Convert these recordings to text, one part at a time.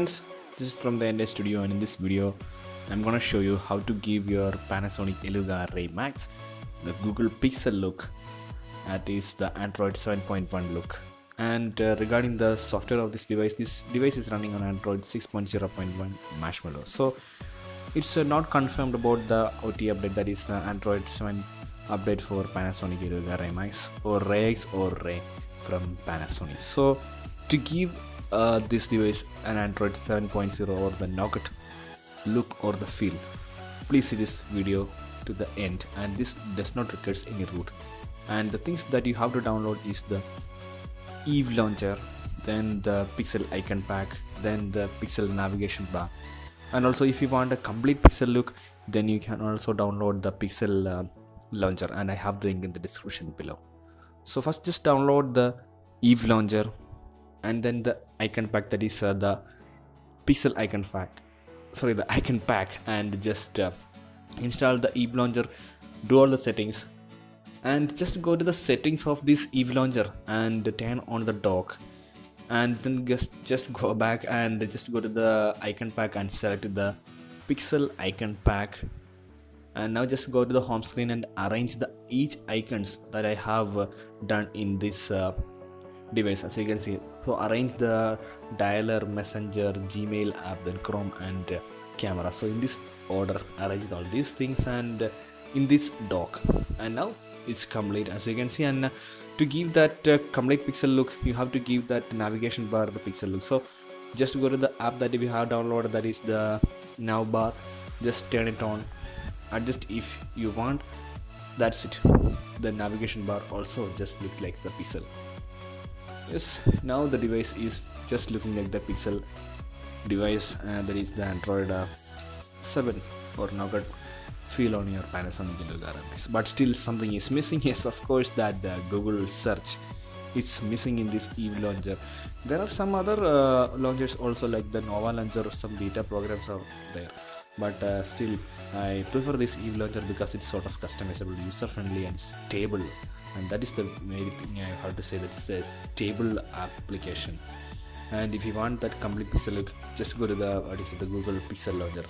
this is from the NDA studio and in this video I'm gonna show you how to give your Panasonic Eluga Ray Max the Google Pixel look. That is the Android 7.1 look. And uh, regarding the software of this device this device is running on Android 6.0.1 Marshmallow so it's uh, not confirmed about the OT update that is the Android 7 update for Panasonic Eluga Ray Max or Ray X or Ray from Panasonic. So to give uh, this device an Android 7.0 or the Nougat look or the feel. Please see this video to the end and this does not require any root. And the things that you have to download is the Eve launcher then the pixel icon pack then the pixel navigation bar. And also if you want a complete pixel look then you can also download the pixel uh, launcher and i have the link in the description below. So first just download the eve launcher and then the icon pack that is uh, the pixel icon pack. Sorry the icon pack. And just uh, install the eve launcher do all the settings. And just go to the settings of this eve launcher and turn on the dock. And then just just go back and just go to the icon pack and select the pixel icon pack. And now just go to the home screen and arrange the each icons that i have uh, done in this uh, device. As you can see. So arrange the dialer messenger gmail app then chrome and uh, camera. So in this order arrange all these things and uh, in this dock. And now it's complete. As you can see and uh, to give that complete pixel look you have to give that navigation bar the pixel look. So just go to the app that we have downloaded that is the now bar. Just turn it on. Adjust if you want. That's it. The navigation bar also just look like the pixel yes now the device is just looking like the pixel device uh, that is the android uh, 7 or nougat feel on your panasonic Ray Max. but still something is missing. Yes of course that the google search it's missing in this eve launcher. There are some other uh, launchers also like the nova launcher some beta programs are there but uh, still i prefer this eve launcher because it's sort of customizable user friendly and stable. And that is the main thing i have to say that it's a stable application. And if you want that complete pixel look just go to the what is it the google pixel launcher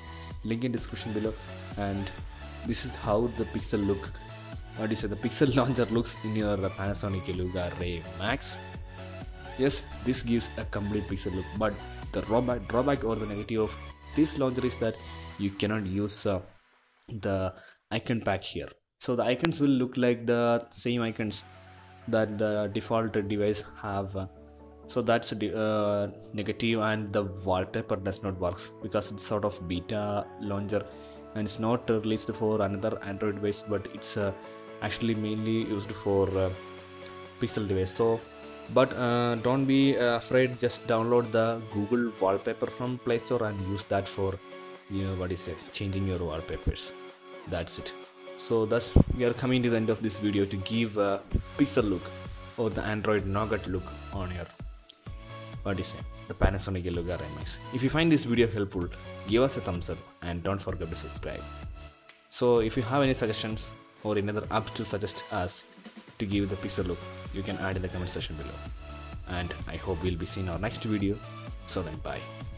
link in description below. And this is how the pixel look what is it the pixel launcher looks in your panasonic eluga ray max. Yes this gives a complete pixel look but the drawback, drawback or the negative of this launcher is that you cannot use uh, the icon pack here. So the icons will look like the same icons that the default device have uh, so that's a uh, negative and the wallpaper does not works because it's sort of beta launcher and it's not released for another android device but it's uh, actually mainly used for uh, pixel device. So but uh, don't be uh, afraid. Just download the google wallpaper from play store and use that for you know what is it? Changing your wallpapers. That's it. So thus we are coming to the end of this video to give a pixel look or the android nougat look on your what is it the panasonic Eluga Max. if you find this video helpful give us a thumbs up and don't forget to subscribe. So if you have any suggestions or any other apps to suggest us to give the pixel look you can add in the comment section below. And i hope we'll be seeing our next video. So then bye